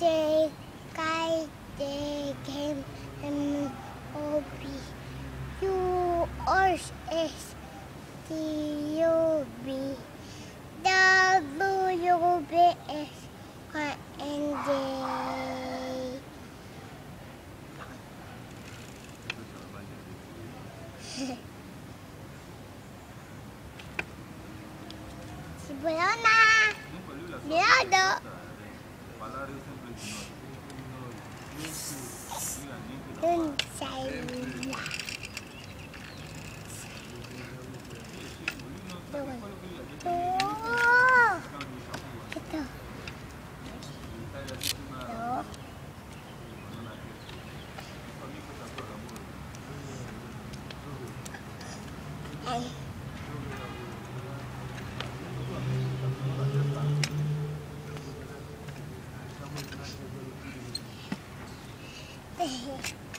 J, K, J, K, M, O, P, Q, R, S, T, U, V, W, B, S, and J. Si Bologna! Mirado! Hey.